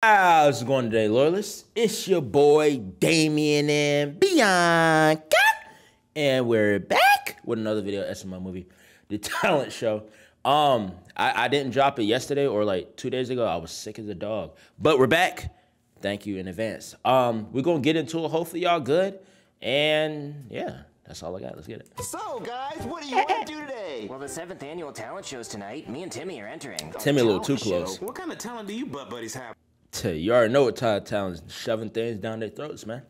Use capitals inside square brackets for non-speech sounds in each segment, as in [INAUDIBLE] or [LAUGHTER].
How's it going today, loyalists? It's your boy Damien and Bianca, and we're back with another video. That's my movie, The [LAUGHS] Talent Show. Um, I, I didn't drop it yesterday or like two days ago. I was sick as a dog, but we're back. Thank you in advance. Um, we're gonna get into it. Hopefully, y'all good, and yeah. That's all I got. Let's get it. So, guys, what do you want to do today? Well, the seventh annual talent show's tonight. Me and Timmy are entering. Timmy a little too close. What kind of talent do you butt buddies have? You already know what Todd Talon's shoving things down their throats, man.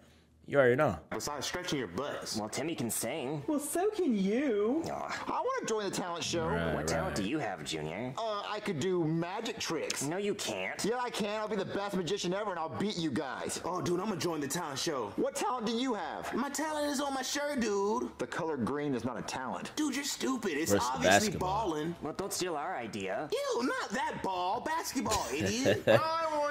You already know. Besides stretching your butts. Well, Timmy can sing. Well, so can you. I want to join the talent show. Right, What talent do you have, Junior? Uh, I could do magic tricks. No, you can't. Yeah, I can. I'll be the best magician ever, and I'll beat you guys. Oh, dude, I'm gonna join the talent show. What talent do you have? My talent is on my shirt, dude. The color green is not a talent. Dude, you're stupid. It's Where's the obviously basketball? balling. Well, don't steal our idea. Ew, not that ball. Basketball, idiot. [LAUGHS]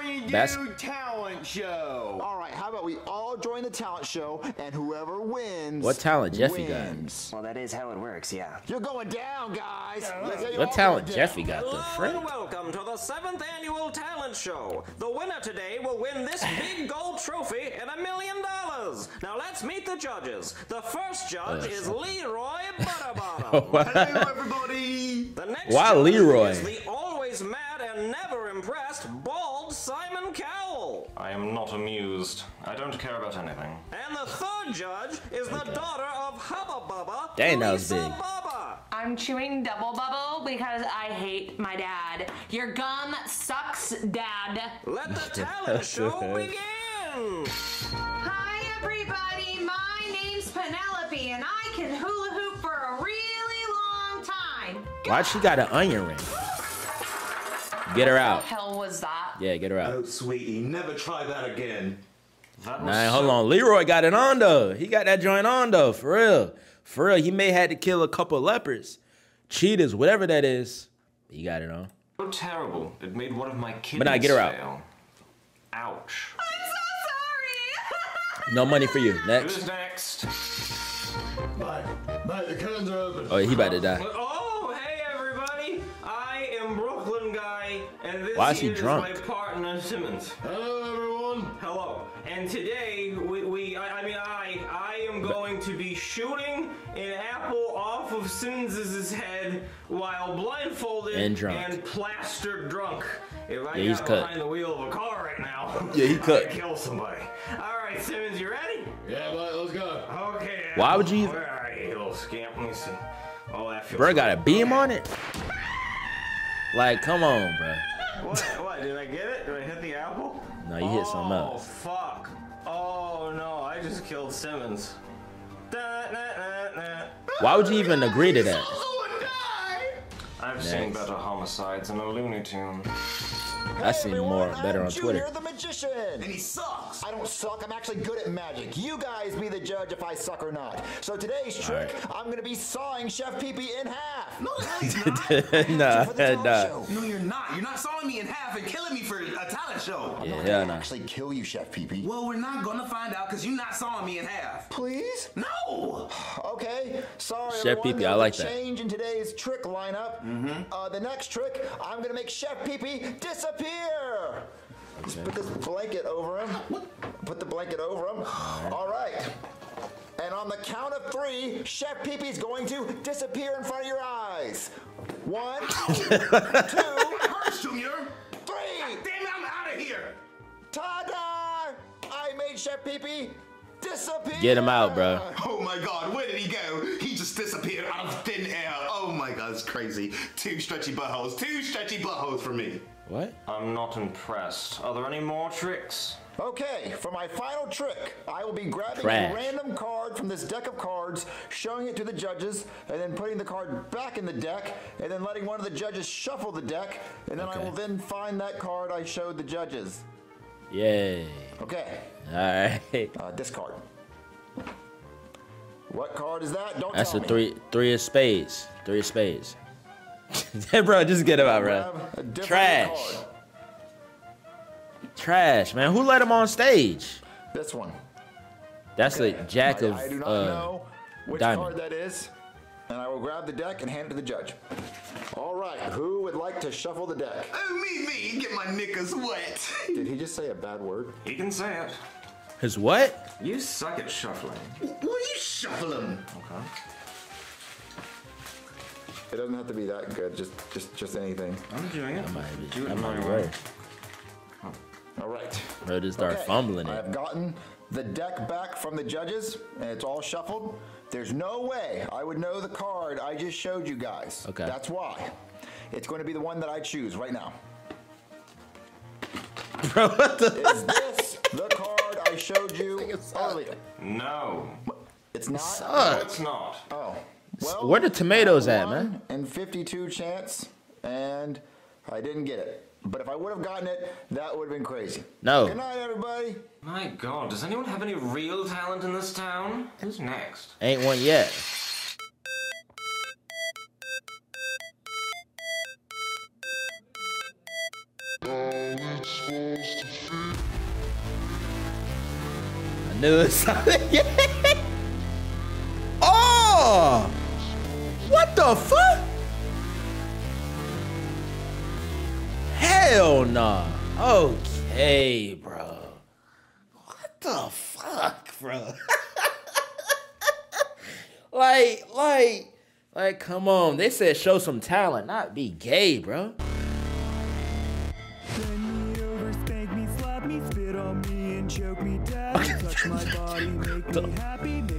I want you to Bas- do talent show. All right, how about we all join the talent show, and whoever wins. What talent Jeffy got? wins. Well, that is how it works, yeah. You're going down, guys. Let's get you What talent Jeffy down. got the Hello friend? and welcome to the seventh annual talent show. The winner today will win this [LAUGHS] big gold trophy and a million dollars. Now let's meet the judges. The first judge uh, is Leroy [LAUGHS] Butterbottom. Hello, everybody. The next Why Leroy? is the always mad and never impressed bald Simon Cowell. I am not amused. I don't care about anything. And the third judge is the daughter of Hubba Bubba, Dang, that was Lisa big. Bubba. I'm chewing double bubble because I hate my dad. Your gum sucks, dad. Let the [LAUGHS] talent show begin. Hi, everybody. My name's Penelope, and I can hula hoop for a really long time. Why'd she got an onion ring? Get her What out. the hell was that? Yeah, get her out. Oh, sweetie, never try that again. That was Nah, hold so- on. Leroy got it on though. He got that joint on though, for real. For real. He may had to kill a couple leopards, cheetahs, whatever that is. He got it on. so terrible. It made one of my kids But now get her out. fail. Ouch. I'm so sorry. [LAUGHS] No money for you. Next. Who's next? Bye. Bye, the curtains are open. Oh, he about to die. Oh, Why is he is drunk? my partner Simmons. Hello, everyone. Hello. And today we, we I, I mean I I am going to be shooting an apple off of Simmons's head while blindfolded And drunk. and plastered drunk. If I Yeah, he's got cut. behind the wheel of a car right now, [LAUGHS] Yeah, he cut. I'd kill somebody. All right, Simmons, you ready? Yeah, bye, let's go. Okay. Why would you even- Where are you, little scamp? Let me see. Oh, that feels. Bro got a beam on it? Like, come on, bro. What? What? Did I get it? Did I hit the apple? No, you hit something else. Oh fuck! Oh no! I just killed Simmons. Da, na, na, na. Why would you even agree to that? I've seen better homicides in a Looney Tune. I seen more better I'm on Junior, Twitter. the magician. And he sucks. I don't suck. I'm actually good at magic. You guys be the judge if I suck or not. So today's trick, I'm gonna be sawing Chef Pee Pee in half. No, he's [LAUGHS] not. nah, For the talent nah. no, you're not. You're not sawing me in half and killing me for a talent show. I'm Yeah, not gonna no. actually kill you, Chef Pee Pee. Well, we're not gonna find out because you're not sawing me in half. Please? No. [SIGHS] Okay. Sorry, Chef everyone. Pee Pee, I was a like that. Change in today's trick lineup. Mm-hmm. Uh, the next trick, I'm gonna make Chef Pee Pee disappear. Just put this blanket over him. Put the blanket over him. All right. And on the count of three, Chef Pee Pee's going to disappear in front of your eyes. One, [LAUGHS] two, disappear. Get him out, bro. Oh my god, where did he go? He just disappeared out of thin air. Oh my god, it's crazy. Two stretchy buttholes. Two stretchy buttholes for me. What? I'm not impressed. Are there any more tricks? Okay, for my final trick, I will be grabbing Trash. a random card from this deck of cards, showing it to the judges, and then putting the card back in the deck, and then letting one of the judges shuffle the deck, and then I will then find that card I showed the judges. Yay. Okay, All right. uh, discard. What card is that? Don't That's tell a me. three three of spades. Three of spades. [LAUGHS] bro, just get him out, bro. Trash. card. Trash, man. Who let him on stage? This one. That's the jack I, of I do not uh, know which diamond. card that is. and I will grab the deck and hand it to the judge. All right, who would like to shuffle the deck? Oh, me, me, get my knickers wet. [LAUGHS] Did he just say a bad word? He can say it. His what? You suck at shuffling. What are you shuffling? Okay. It doesn't have to be that good. Just, just, just anything. I'm doing it. I'm, be. Do it I might my be way. Oh. All right. Bro, just start Okay, fumbling it. I've gotten the deck back from the judges, and it's all shuffled. There's no way I would know the card I just showed you guys. Okay. That's why. It's going to be the one that I choose right now. Bro, what the? Is this the card I showed you [LAUGHS] earlier? No. It's not. Suck. It's not. Oh. Well, Where the tomatoes at, one man? And 52 chance, and I didn't get it. But if I would have gotten it, that would have been crazy. No. Good night, everybody. My god, does anyone have any real talent in this town? Who's next? Ain't one yet. I knew it sounded. [LAUGHS] the fuck? Hell nah. Okay, bro. What the fuck, bro? [LAUGHS] like, like, like, come on. They said show some talent, not be gay, bro.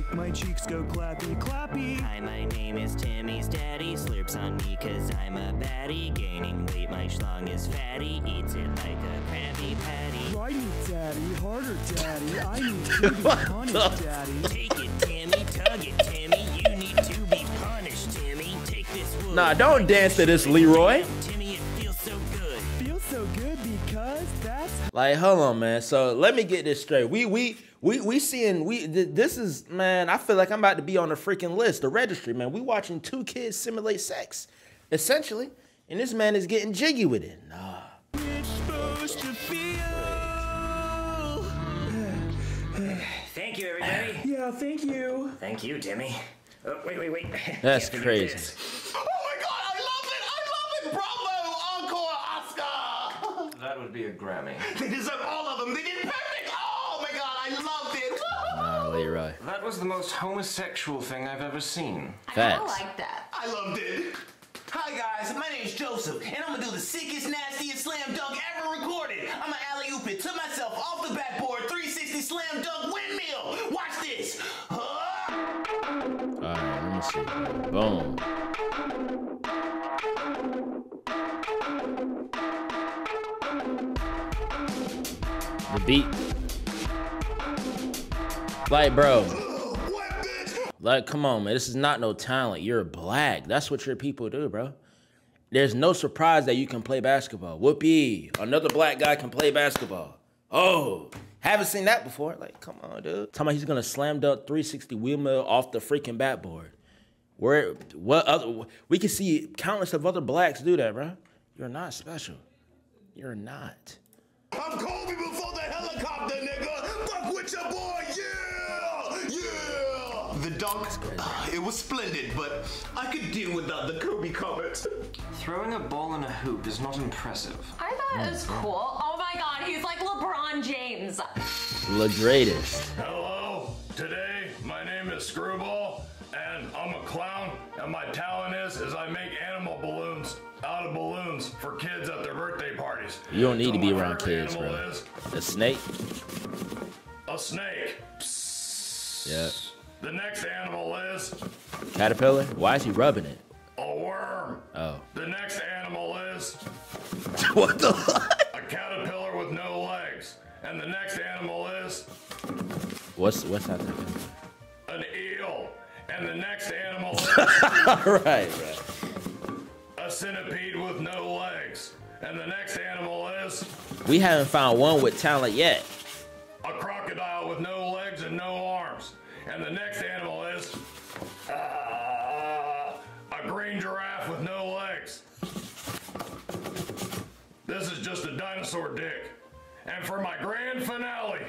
Bend me over, spank me, slap me, spit on me, and choke me daddy. Touch my body, make me happy, make my cheeks go clappy, clappy. Hi, my name is Timmy's daddy. Slurps on me cause I'm a baddie. Gaining weight, my schlong is fatty. Eats it like a Krabby Patty. Ride me, daddy, harder, daddy. [LAUGHS] I need to be punished, daddy. Take it, Timmy, tug it, Timmy. You need to be punished, Timmy. Take this wood. Nah, don't dance to this, Leroy. Timmy, it feels so good. Feels so good because that's Like, hold on, man. So let me get this straight. We we we we seeing we th- this is man. I feel like I'm about to be on the freaking list, the registry, man. We watching two kids simulate sex, essentially, and this man is getting jiggy with it. Nah. it's supposed to feel. Thank you, everybody. [SIGHS] Yeah, thank you. Thank you, Timmy. Oh, wait, wait, wait. [LAUGHS] That's Can't crazy. Oh my god, I love it! I love it! Bravo! Encore Oscar! That would be a Grammy. [LAUGHS] They deserve all of them. They did Nah, Leroy. That was the most homosexual thing I've ever seen. I Facts. like that. I loved it. Hi guys, my name's Joseph, and I'm gonna do the sickest, nastiest slam dunk ever recorded. I'm gonna alley oop it to myself off the backboard, 360 slam dunk windmill. Watch this. Huh? All right, let me see. Boom. The beat. Like, bro. Like, come on, man. This is not no talent. You're black. That's what your people do, bro. There's no surprise that you can play basketball. Whoopee. Another black guy can play basketball. Oh, haven't seen that before. Like, come on, dude. Talking about he's gonna slam dunk 360 wheelmill off the freaking backboard. Where what other we can see countless of other blacks do that, bro. You're not special. You're not. I'm Kobe before the helicopter, nigga. Fuck with your boy. The dunk, uh, it was splendid, but I could deal without the Kobe comments. Throwing a ball in a hoop is not impressive. I thought it was cool. Oh my god, he's like LeBron James. The greatest. Hello, today my name is Screwball, and I'm a clown, and my talent is is I make animal balloons out of balloons for kids at their birthday parties. You don't need So to be around kids, animal bro. is The snake. a snake. Yeah. The next animal is Caterpillar. Why is he rubbing it? a worm. Oh. The next animal is [LAUGHS] what the? [LAUGHS] [LAUGHS] a caterpillar with no legs. And the next animal is What's what's that? an eel. And the next animal is right, bro. a centipede with no legs. And the next animal is We haven't found one with talent yet. Dinosaur dick. And for my grand finale,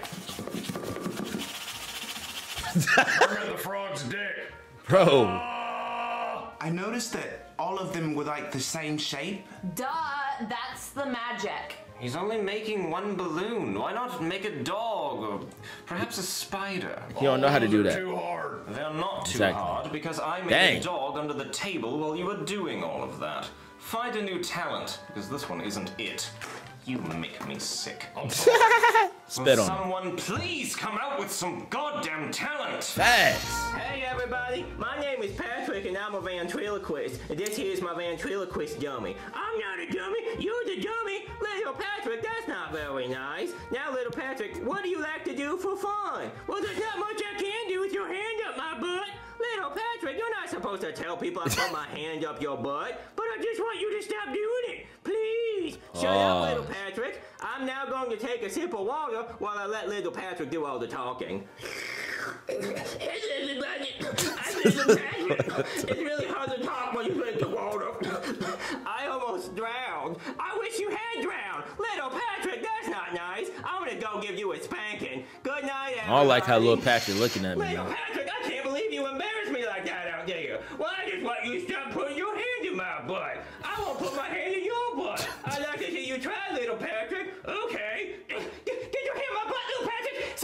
Kermit the Frog's dick. Bro. Ah! I noticed that all of them were like the same shape. Duh, that's the magic. He's only making one balloon. Why not make a dog or perhaps a spider? He don't know how to do that. Too hard. They're not too Exactly. hard because I made Dang. a dog under the table while you were doing all of that. Find a new talent because this one isn't it. You make me sick. [LAUGHS] Spit Will on him. someone please come out with some goddamn talent? Facts. Hey everybody, my name is Patrick and I'm a ventriloquist. And this here's my ventriloquist dummy. I'm not a dummy, you're the dummy. Little Patrick, that's not very nice. Now little Patrick, what do you like to do for fun? Well there's not much I can do with your hand up my butt. Little Patrick, you're not supposed to tell people I put my [LAUGHS] hand up your butt, but I just want you to stop doing it. Please. Shut up, Oh. little Patrick. I'm now going to take a sip of water while I let little Patrick do all the talking. it's really hard to talk when you drink the water. I almost drowned. I wish you had drowned. Little Patrick, that's not nice. I'm gonna go give you a spanking. Good night, I don't like how little Patrick looking at me.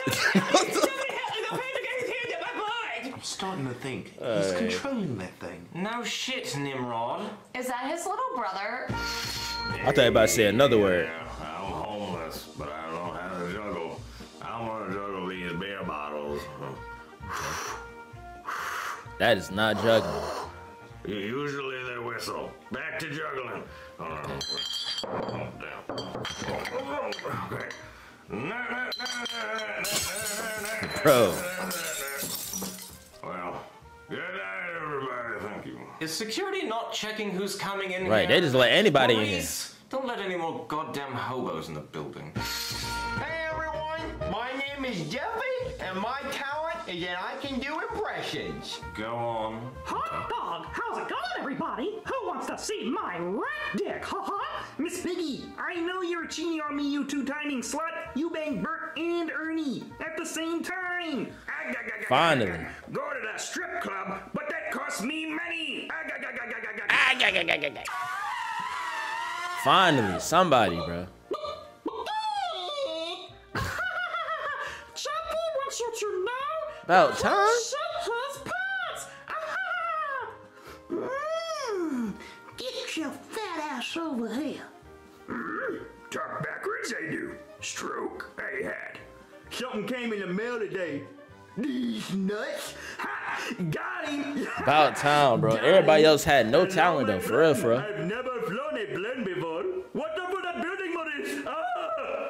I'm [LAUGHS] starting to think he's Alright. controlling that thing. No shit, Nimrod. Is that his little brother? I thought you about to say another word. Yeah, I'm homeless, but I don't know how to juggle. I want to juggle these beer bottles. [SIGHS] That is not juggling. [SIGHS] Usually they whistle. Back to juggling. Oh, no. Oh, damn. Oh, oh, okay. Bro. Well, good night, everybody. Thank you. Is security not checking who's coming in Right, here? they just let anybody in here. Don't let any more goddamn hobos in the building. Hey everyone, my name is Jeffy, and my talent is that I can do impressions. Go on. Hot dog! How's it going, everybody? Who wants to see my rat dick? Ha ha! Miss Piggy, I know you're cheating on me, you two-timing slut. You banged Bert and Ernie at the same time. Finally. Go to the strip club, but that costs me money. Finally, somebody, bro. Jumpy wants you to know. About time. Shut his pants. Mm, get your fat ass over here. Mm, Talk backwards, I do. Stroke, I had. Something came in the mail today. These nuts. Ha! Got him. About time, bro. Everybody else had no talent though, for real, for real. I've never flown a plane before. What the for that building, Maurice? Ah!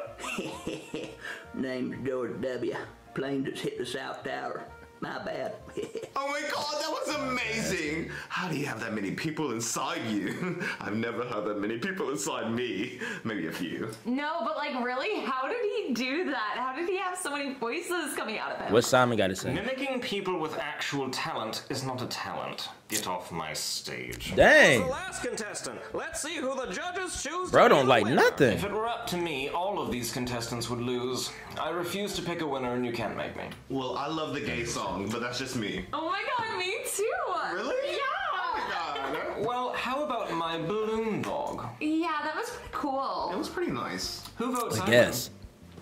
[LAUGHS] Name's George W. Plane just hit the South Tower. My bad. [LAUGHS] Oh my god, that was amazing! How do you have that many people inside you? [LAUGHS] I've never had that many people inside me. Maybe a few. No, but like really, how did he do that? How did he have so many voices coming out of him? What Simon got to say? Mimicking people with actual talent is not a talent. Get off my stage. Dang. The last contestant. Let's see who the judges choose. Bro to don't like winner. nothing. If it were up to me, all of these contestants would lose. I refuse to pick a winner and you can't make me. Well, I love the gay song, but that's just me. Oh my god, me too. Really? Yeah. Well, how about my balloon dog? Yeah, that was pretty cool. It was pretty nice. Who votes I Simon? guess.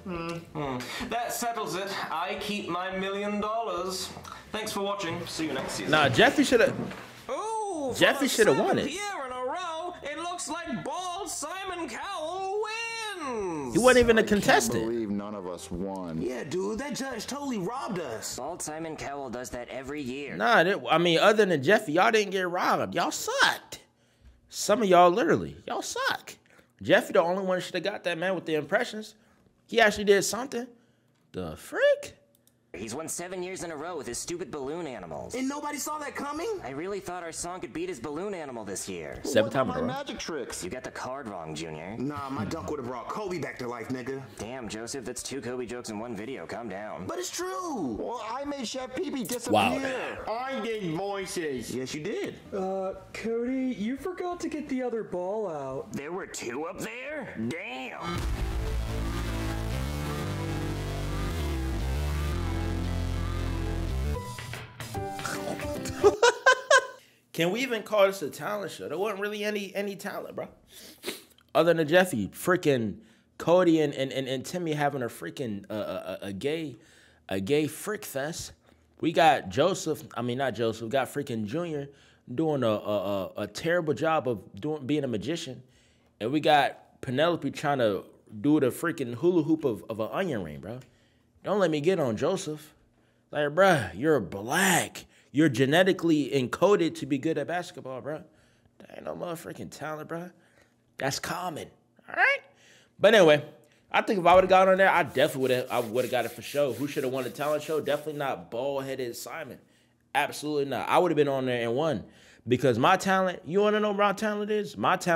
Hmm. That settles it. I keep my million dollars. Thanks for watching. See you next season. Nah, Jeffy should have. Ooh, Jeffy shoulda won seventh it. Year in a row, it looks like bald Simon Cowell wins. He wasn't even a I can't contestant. believe none of us won. Yeah, dude, that judge totally robbed us. Bald Simon Cowell does that every year. Nah, that, I mean, other than Jeffy, y'all didn't get robbed. Y'all sucked. Some of y'all literally, y'all suck. Jeffy, the only one should have got that man with the impressions. He actually did something. The freak? He's won seven years in a row with his stupid balloon animals. And nobody saw that coming? I really thought our song could beat his balloon animal this year. Seven What time about a my row. magic tricks? You got the card wrong, Junior. Nah, my dunk would have brought Kobe back to life, nigga. Damn, Joseph, that's two Kobe jokes in one video. Calm down. But it's true. Well, I made Chef Pee Pee disappear. Wow. I did voices. Yes, you did. Uh, Cody, you forgot to get the other ball out. There were two up there? Damn. Can we even call this a talent show? There wasn't really any any talent, bro. Other than Jeffy, freaking Cody and and, and, and Timmy having a freaking uh, a, a gay a gay frick fest. We got Joseph. I mean, not Joseph. We got freaking Junior doing a a, a, terrible job of doing being a magician, and we got Penelope trying to do the freaking hula hoop of, of an onion ring, bro. Don't let me get on Joseph. Like, bruh, you're black. You're genetically encoded to be good at basketball, bro. That ain't no motherfucking talent, bro. That's common. All right. But anyway, I think if I would have got on there, I definitely would have. I would have got it for sure. Who should have won the talent show? Definitely not bald headed Simon. Absolutely not. I would have been on there and won because my talent. You want to know what my talent is? My talent.